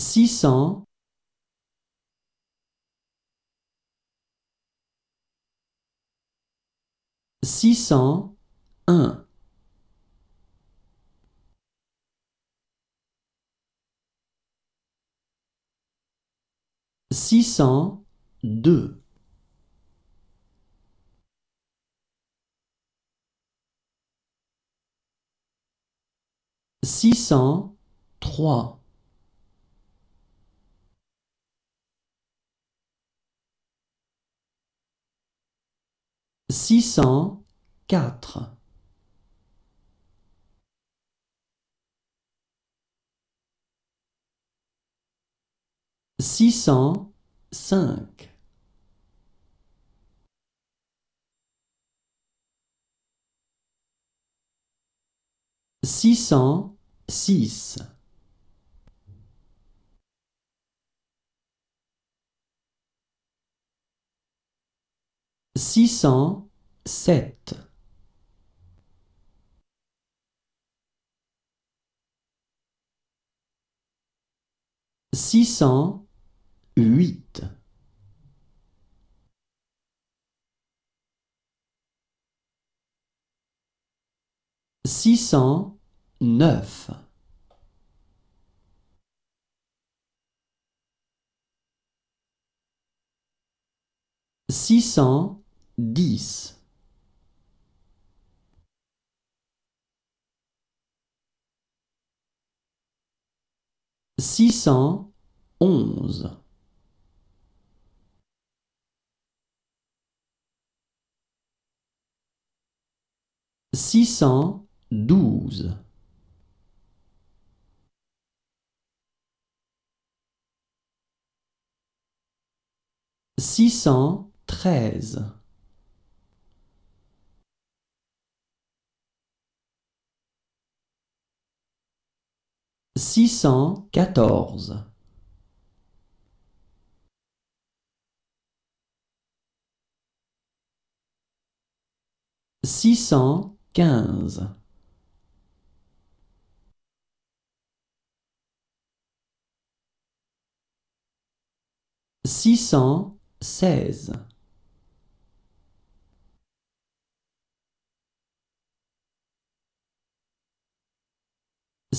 six cents six cent un. six cent deux. six cent trois six cent quatre. six cent cinq. six cent six six cent sept. six cent huit. six cent neuf. six cent dix. six cent onze. six cent douze. six cent treize six cent quatorze. six cent quinze. six cent seize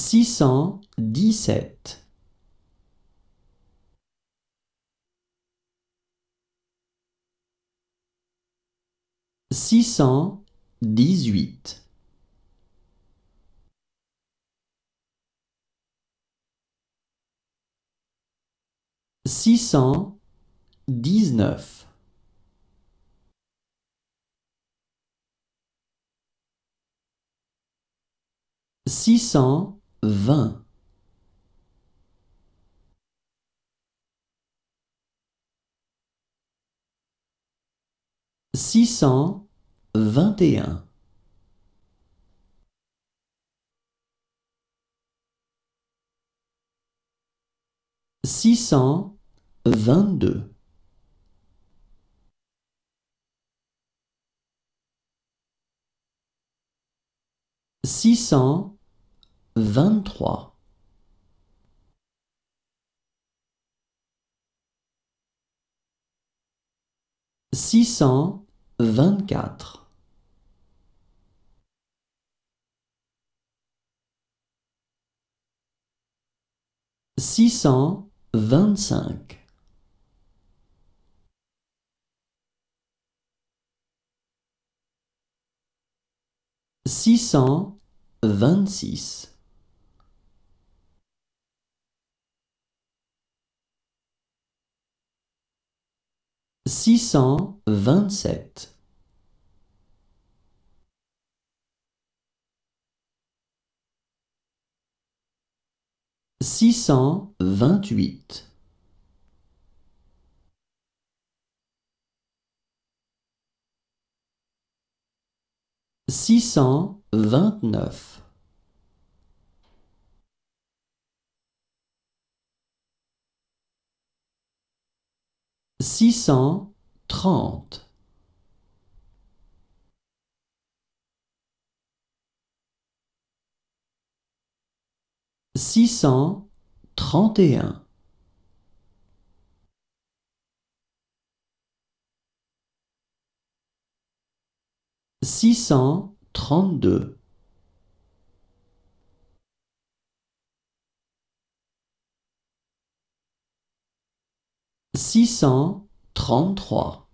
six cent dix-sept. six cent dix-huit. six cent dix-neuf. six cent vingt. six cent vingt et un. six cent vingt-deux. six cent vingt-trois. six cent vingt-quatre. six cent vingt-cinq. six cent vingt-six six cent vingt-sept. six cent vingt-huit. six cent vingt-neuf six cent trente. Six cent trente et un. Six cent trente-deux. Six cent trente-trois,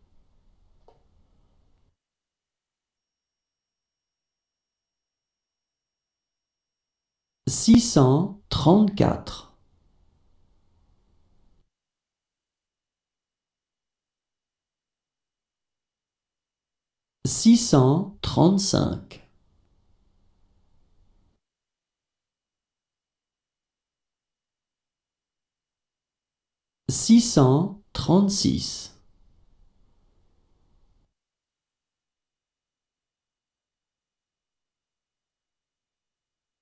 six cent trente-quatre, six cent trente-cinq, six cent trente-six,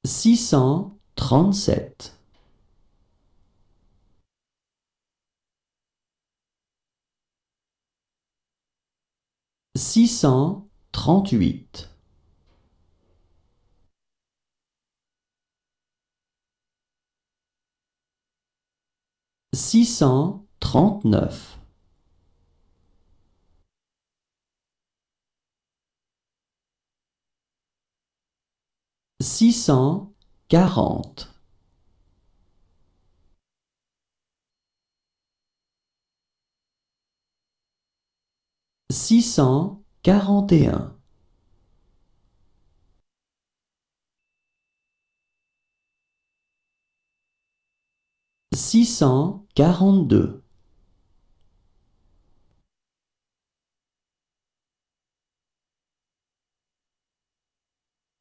six cent trente-sept, six cent trente-huit, six cent trente-neuf, six cent quarante, six cent quarante et un, six cent quarante-deux,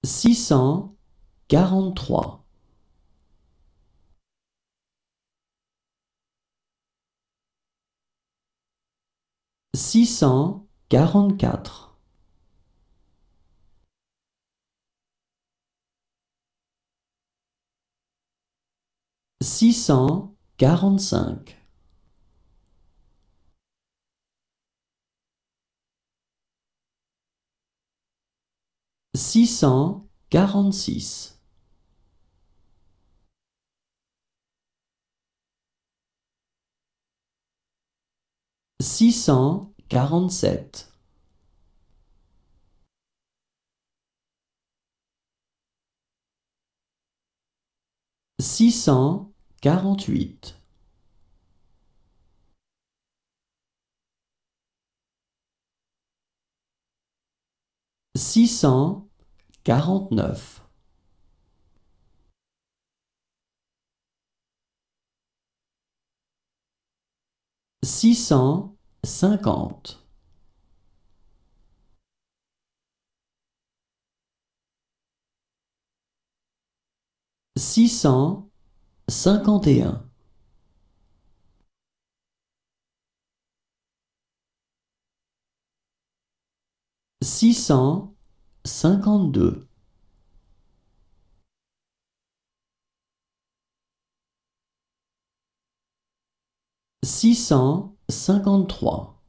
six cent quarante-trois, six cent quarante-quatre, six cent quarante-cinq, six cent quarante-six, six cent quarante-sept, six cent quarante-huit, six cent quarante-neuf, six cent cinquante, six cent cinquante et un, six cent cinquante-deux, six cent cinquante-trois,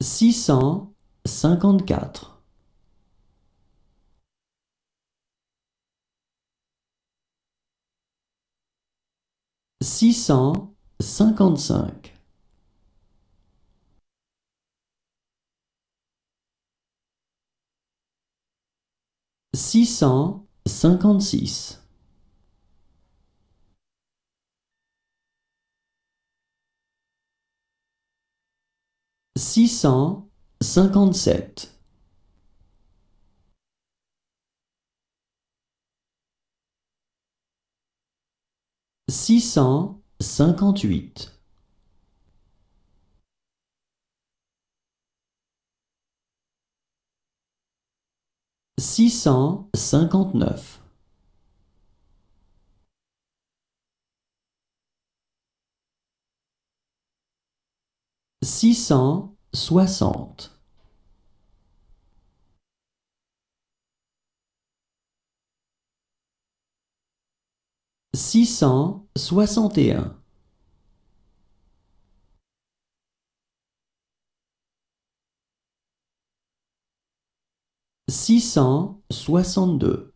six cent cinquante-quatre, six cent cinquante-cinq, six cent cinquante-six, six cent cinquante-sept, six cent cinquante-huit, six cent cinquante-neuf, six cent soixante, six cent soixante et un, six cent soixante-deux,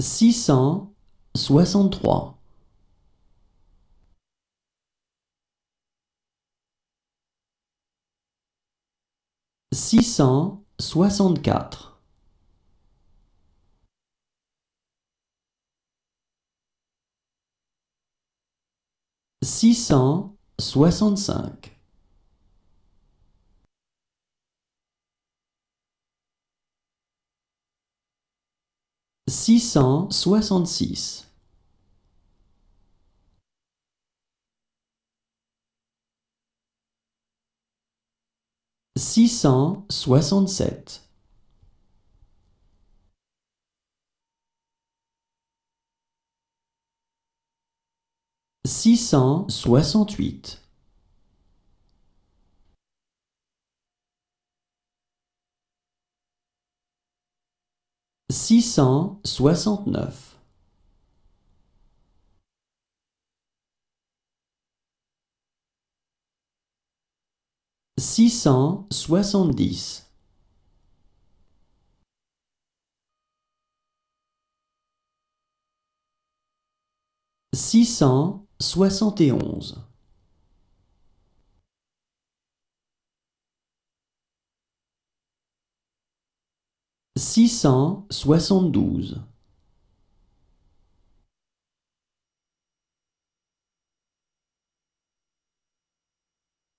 six cent soixante-trois, six cent soixante-quatre, six cent soixante-cinq, six cent soixante-six, six cent soixante-sept, six cent soixante-huit, six cent soixante-neuf, six cent soixante-dix, six cent soixante et onze, six cent soixante-douze,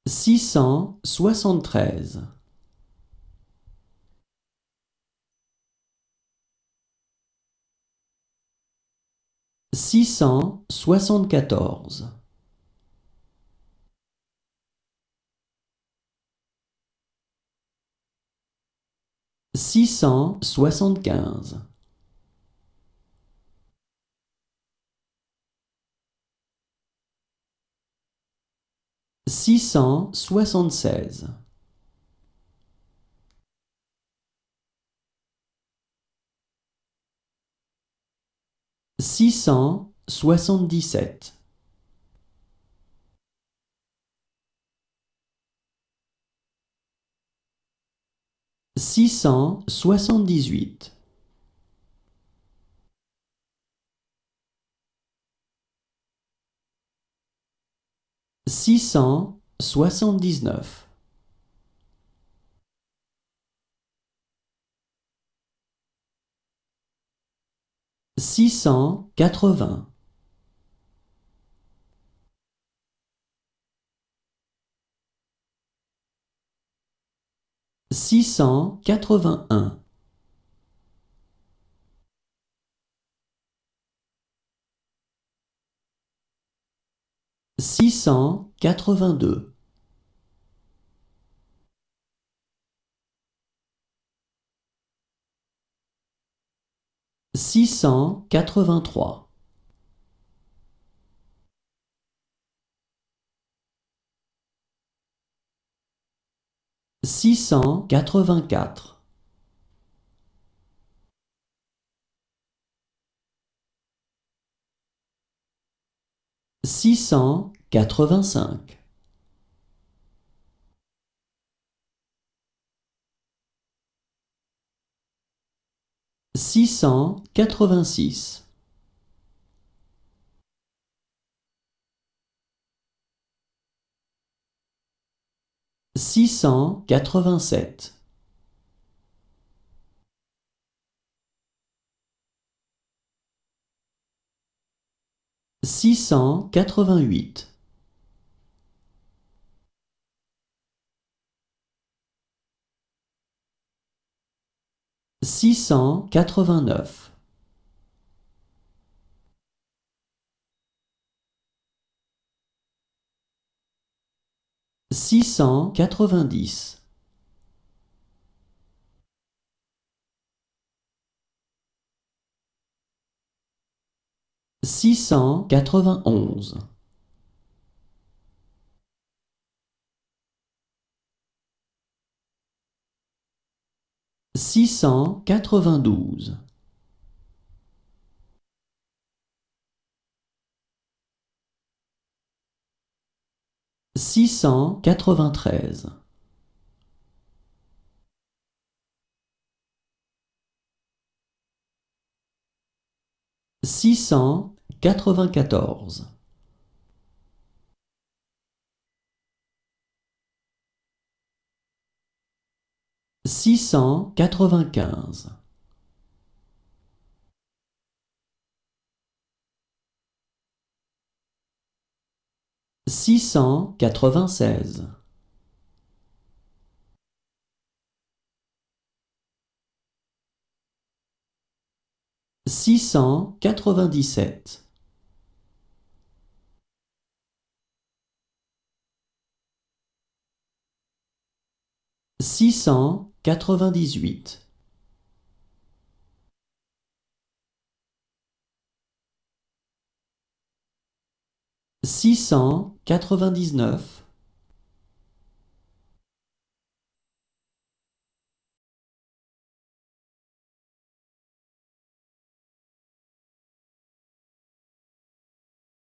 six cent soixante-treize, six cent soixante-quatorze, six cent soixante-quinze, six cent soixante-seize, six cent soixante-dix-sept, six cent soixante-dix-huit, six cent soixante-dix-neuf, six cent quatre-vingts, six cent quatre-vingt-un, six cent quatre-vingt-deux, six cent quatre-vingt-trois, six cent quatre-vingt-quatre, six cent quatre-vingt-cinq, six cent quatre-vingt-six, six cent quatre-vingt-sept, six cent quatre-vingt-huit, six cent quatre-vingt-neuf, six cent quatre-vingt-dix, six cent quatre-vingt-onze, six cent quatre-vingt-douze, six cent quatre-vingt-treize, six cent quatre-vingt-quatorze, six cent quatre-vingt-quinze, six cent quatre-vingt-seize, six cent quatre-vingt-dix-sept, six cent quatre-vingt-dix-huit, six cent quatre-vingt-dix-neuf,